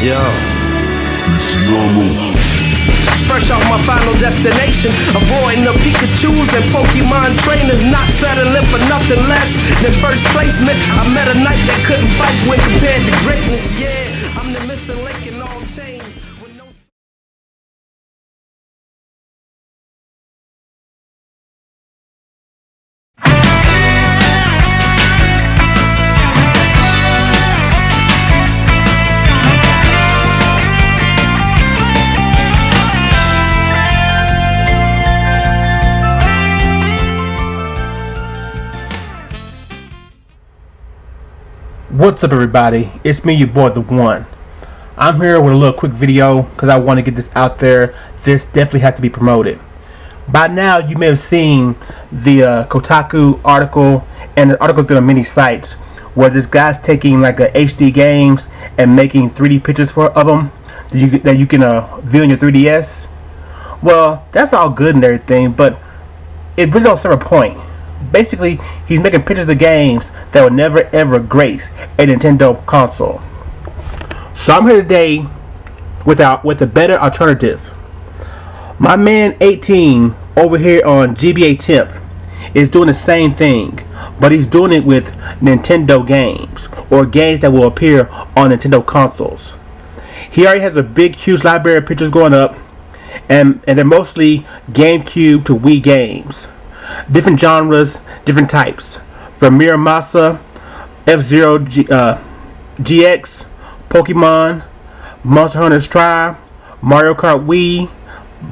Yo. Fresh off my final destination, avoiding the Pikachu's and Pokemon trainers, not settling for nothing less than first placement. I met a knight that couldn't fight when compared to greatness. Yeah, I'm the missing link What's up everybody? It's me, your boy The One. I'm here with a little quick video because I want to get this out there. This definitely has to be promoted. By now you may have seen the uh, Kotaku article and the article on many sites where this guy's taking like a HD games and making 3D pictures for of them that you, that you can uh, view in your 3DS. Well, that's all good and everything, but it really don't serve a point. Basically, he's making pictures of games that will never ever grace a Nintendo console. So I'm here today without with a better alternative. My man 18 over here on GBAtemp is doing the same thing, but he's doing it with Nintendo games or games that will appear on Nintendo consoles. He already has a big, huge library of pictures going up, and and they're mostly GameCube to Wii games, different genres, different types, from Muramasa, F Zero G, uh, GX, Pokemon, Monster Hunter's Tri, Mario Kart Wii,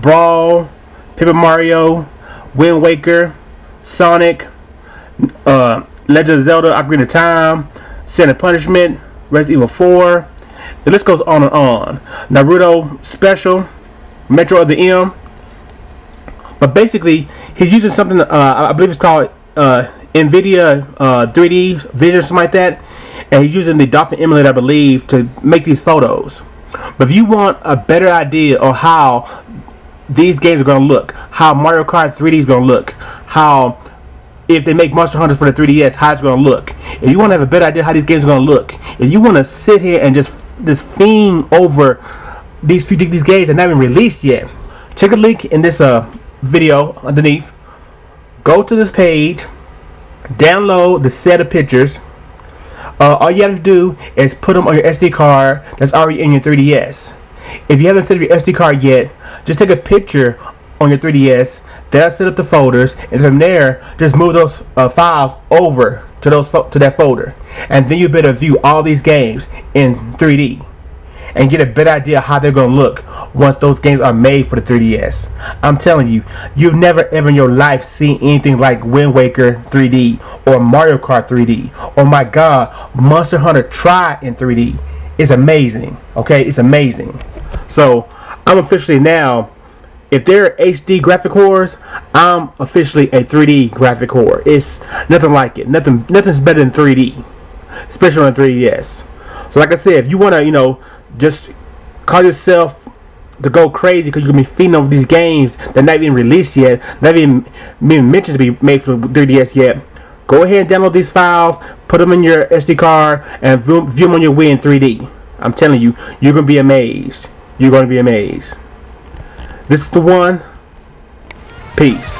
Brawl, Paper Mario, Wind Waker, Sonic, uh, Legend of Zelda: Ocarina of Time, Sin Punishment, Resident Evil 4. The list goes on and on. Naruto Special, Metroid Other M. But basically, he's using something. Uh, I believe it's called uh, NVIDIA uh, 3D Vision, something like that. And he's using the Dolphin emulator, I believe, to make these photos. But if you want a better idea of how these games are going to look, how Mario Kart 3D is going to look, how if they make Monster Hunters for the 3DS, how it's going to look. If you want to have a better idea how these games are going to look, if you want to sit here and just just fiend over these few these games that haven't released yet, check a link in this uh video underneath. Go to this page, download the set of pictures. Uh, all you have to do is put them on your SD card that's already in your 3DS. If you haven't set up your SD card yet, just take a picture on your 3DS. That'll set up the folders, and from there, just move those uh, files over to those to that folder, and then you better view all these games in 3D and get a better idea how they're gonna look once those games are made for the 3DS. I'm telling you, you've never ever in your life seen anything like Wind Waker 3D or Mario Kart 3D or my God, Monster Hunter Tri in 3D. It's amazing. Okay, it's amazing. So I'm officially now. If they're HD graphic horrors, I'm officially a 3D graphic horror. It's nothing like it. Nothing, nothing's better than 3D, especially on 3DS. So, like I said, if you want to, you know, just call yourself to go crazy because you're gonna be feeding off these games that not even released yet, not even being mentioned to be made for 3DS yet. Go ahead and download these files, put them in your SD card, and view, view them on your Wii in 3D. I'm telling you, you're gonna be amazed. You're gonna be amazed. This is the one. Peace.